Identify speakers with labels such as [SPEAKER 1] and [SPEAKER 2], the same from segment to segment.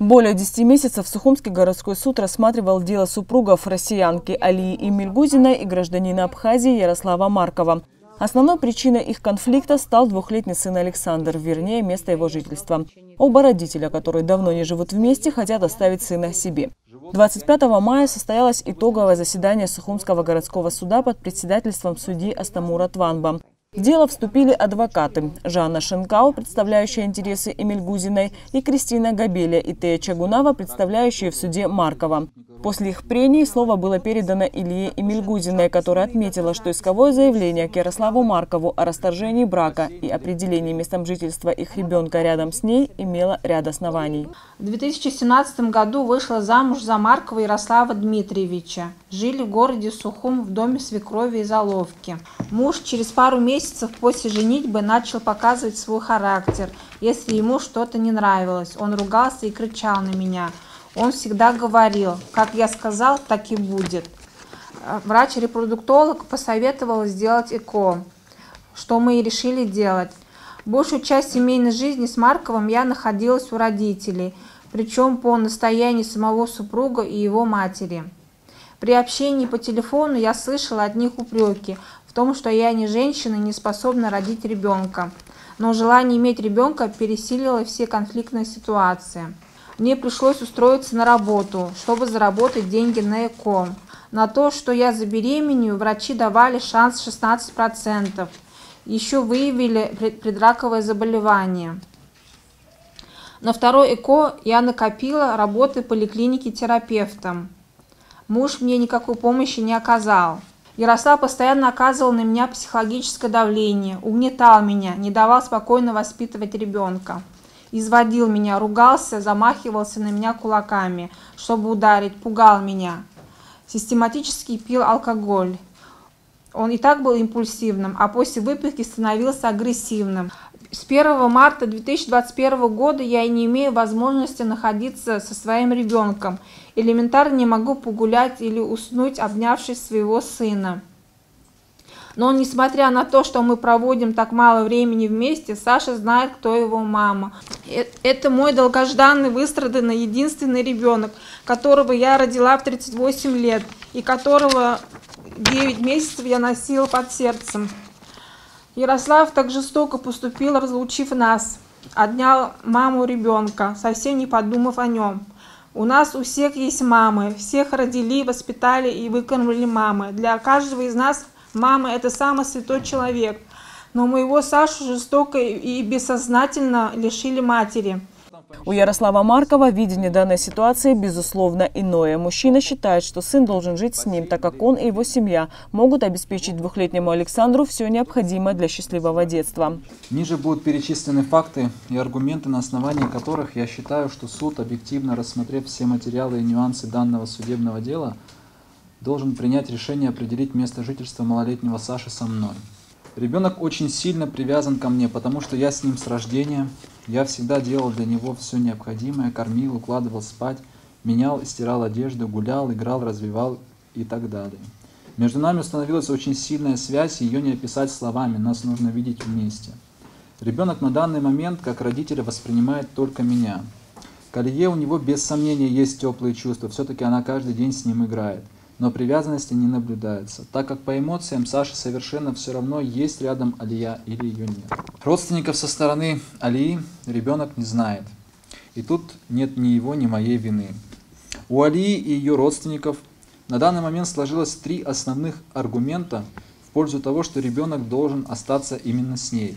[SPEAKER 1] Более 10 месяцев Сухумский городской суд рассматривал дело супругов россиянки Алии Эмильгузиной и гражданина Абхазии Ярослава Маркова. Основной причиной их конфликта стал двухлетний сын Александр, вернее, место его жительства. Оба родителя, которые давно не живут вместе, хотят оставить сына себе. 25 мая состоялось итоговое заседание Сухумского городского суда под председательством судьи Астамура Тванба. В дело вступили адвокаты Жанна Шенкау, представляющая интересы Эмиль Гузиной, и Кристина Габеля и Тея Чагунава, представляющие в суде Маркова. После их прений слово было передано Илье Эмильгузиной, которая отметила, что исковое заявление к Ярославу Маркову о расторжении брака и определении местом жительства их ребенка рядом с ней имело ряд оснований.
[SPEAKER 2] В 2017 году вышла замуж за Маркова Ярослава Дмитриевича. Жили в городе Сухум в доме свекрови и заловки. Муж через пару месяцев после женитьбы начал показывать свой характер. Если ему что-то не нравилось, он ругался и кричал на меня – он всегда говорил, как я сказал, так и будет. Врач-репродуктолог посоветовал сделать ЭКО, что мы и решили делать. Большую часть семейной жизни с Марковым я находилась у родителей, причем по настоянию самого супруга и его матери. При общении по телефону я слышала от них упреки в том, что я не женщина не способна родить ребенка. Но желание иметь ребенка пересилило все конфликтные ситуации. Мне пришлось устроиться на работу, чтобы заработать деньги на ЭКО. На то, что я забеременею, врачи давали шанс 16%. Еще выявили предраковое заболевание. На второй ЭКО я накопила работы в поликлинике терапевтом. Муж мне никакой помощи не оказал. Ярослав постоянно оказывал на меня психологическое давление, угнетал меня, не давал спокойно воспитывать ребенка изводил меня, ругался, замахивался на меня кулаками, чтобы ударить, пугал меня. Систематически пил алкоголь. Он и так был импульсивным, а после выпивки становился агрессивным. С 1 марта 2021 года я не имею возможности находиться со своим ребенком. Элементарно не могу погулять или уснуть, обнявшись своего сына. Но несмотря на то, что мы проводим так мало времени вместе, Саша знает, кто его мама. Э, это мой долгожданный, выстраданный, единственный ребенок, которого я родила в 38 лет и которого 9 месяцев я носила под сердцем. Ярослав так жестоко поступил, разлучив нас, отнял маму ребенка, совсем не подумав о нем. У нас у всех есть мамы, всех родили, воспитали и выкормили мамы. Для каждого из нас Мама – это самый святой человек. Но моего Сашу жестоко и бессознательно лишили матери.
[SPEAKER 1] У Ярослава Маркова видение данной ситуации, безусловно, иное. Мужчина считает, что сын должен жить с ним, так как он и его семья могут обеспечить двухлетнему Александру все необходимое для счастливого детства.
[SPEAKER 3] Ниже будут перечислены факты и аргументы, на основании которых я считаю, что суд, объективно рассмотрев все материалы и нюансы данного судебного дела, должен принять решение определить место жительства малолетнего Саши со мной. Ребенок очень сильно привязан ко мне, потому что я с ним с рождения. Я всегда делал для него все необходимое, кормил, укладывал спать, менял и стирал одежду, гулял, играл, развивал и так далее. Между нами установилась очень сильная связь, ее не описать словами, нас нужно видеть вместе. Ребенок на данный момент, как родителя, воспринимает только меня. К Алие у него без сомнения есть теплые чувства, все-таки она каждый день с ним играет но привязанности не наблюдается, так как по эмоциям Саши совершенно все равно, есть рядом Алия или ее нет. Родственников со стороны Алии ребенок не знает. И тут нет ни его, ни моей вины. У Алии и ее родственников на данный момент сложилось три основных аргумента в пользу того, что ребенок должен остаться именно с ней.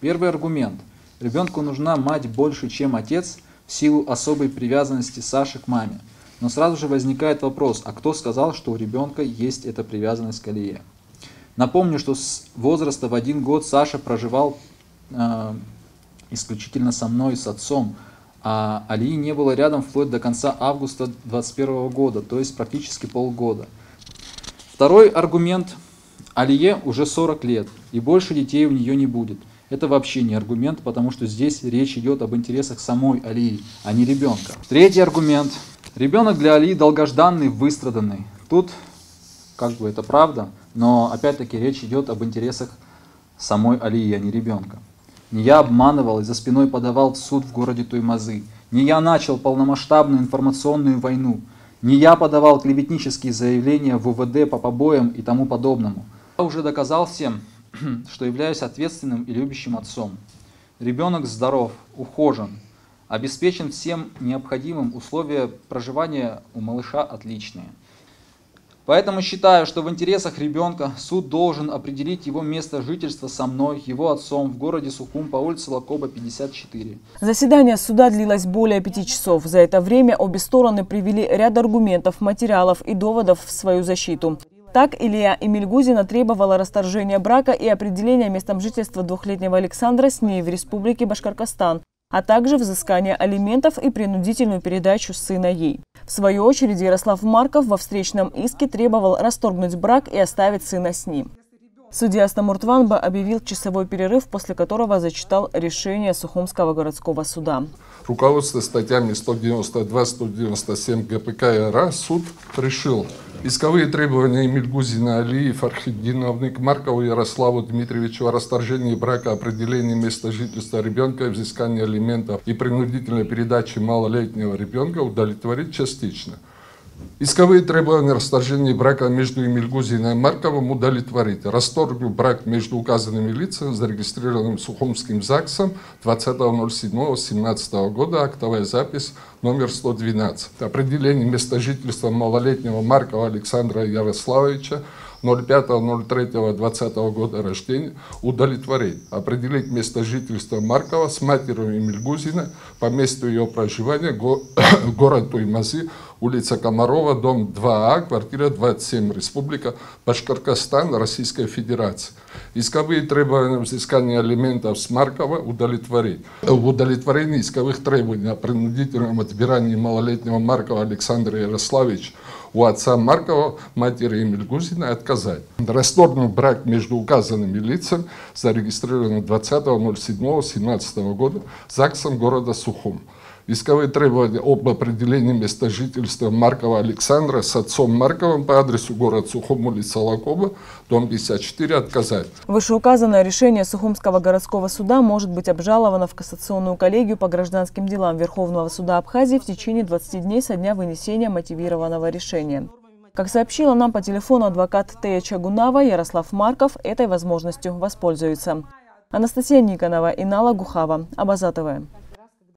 [SPEAKER 3] Первый аргумент. Ребенку нужна мать больше, чем отец, в силу особой привязанности Саши к маме. Но сразу же возникает вопрос, а кто сказал, что у ребенка есть эта привязанность к Алие? Напомню, что с возраста в один год Саша проживал э, исключительно со мной, с отцом, а Алии не было рядом вплоть до конца августа 2021 года, то есть практически полгода. Второй аргумент. Алие уже 40 лет, и больше детей у нее не будет. Это вообще не аргумент, потому что здесь речь идет об интересах самой Алии, а не ребенка. Третий аргумент. Ребенок для Али долгожданный, выстраданный. Тут как бы это правда, но опять-таки речь идет об интересах самой Алии, а не ребенка. Не я обманывал и за спиной подавал в суд в городе Туймазы. Не я начал полномасштабную информационную войну. Не я подавал клеветнические заявления в УВД по побоям и тому подобному. Я уже доказал всем, что являюсь ответственным и любящим отцом. Ребенок здоров, ухожен, обеспечен всем необходимым, условия проживания у малыша отличные. Поэтому считаю, что в интересах ребенка суд должен определить его место жительства со мной, его отцом, в городе Сухум по улице Лакоба, 54.
[SPEAKER 1] Заседание суда длилось более пяти часов. За это время обе стороны привели ряд аргументов, материалов и доводов в свою защиту. Так, Илья Эмильгузина требовала расторжения брака и определения местом жительства двухлетнего Александра с ней в Республике Башкортостан, а также взыскание алиментов и принудительную передачу сына ей. В свою очередь Ярослав Марков во встречном иске требовал расторгнуть брак и оставить сына с ним. Судья Стамуртванба объявил часовой перерыв, после которого зачитал решение Сухумского городского суда.
[SPEAKER 4] Руководство статьями 192-197 ГПК РА суд решил Исковые требования Эмильгузина Алии Фархиддиновны к Маркову Ярославу Дмитриевичу о расторжении брака, определении места жительства ребенка, взыскании алиментов и принудительной передаче малолетнего ребенка удовлетворить частично – Исковые требования расторжения брака между Эмильгузиной и Марковым удовлетворить. Расторгну брак между указанными лицами, зарегистрированным Сухумским ЗАГСом 20.07.17 года, актовая запись номер 112. Определение места жительства малолетнего Маркова Александра Ярославовича 05.03.2020 года рождения удовлетворить. Определить место жительства Маркова с матерью Эмильгузина по месту ее проживания, го, город Туймази, улица Комарова, дом 2А, квартира 27, Республика Башкортостан, Российская Федерация. Исковые требования взыскания алиментов с Маркова удовлетворить. В удовлетворении исковых требований о принудительном отбирании малолетнего Маркова Александра Ярославовича у отца Маркова, матери Эмильгузина, отказать. Расторгнут брак между указанными лицами, зарегистрированным 20.07.17 года ЗАГСом города Сухум. Исковые требования об определении места жительства Маркова Александра с отцом Марковым по адресу город Сухум, улица Лакоба, дом 54, отказать.
[SPEAKER 1] Вышеуказанное решение Сухумского городского суда может быть обжаловано в кассационную коллегию по гражданским делам Верховного суда Абхазии в течение 20 дней со дня вынесения мотивированного решения. Как сообщила нам по телефону адвокат Тея Чагунава, Ярослав Марков этой возможностью воспользуется. Анастасия Никонова и Нала Гухава. Абазатовая.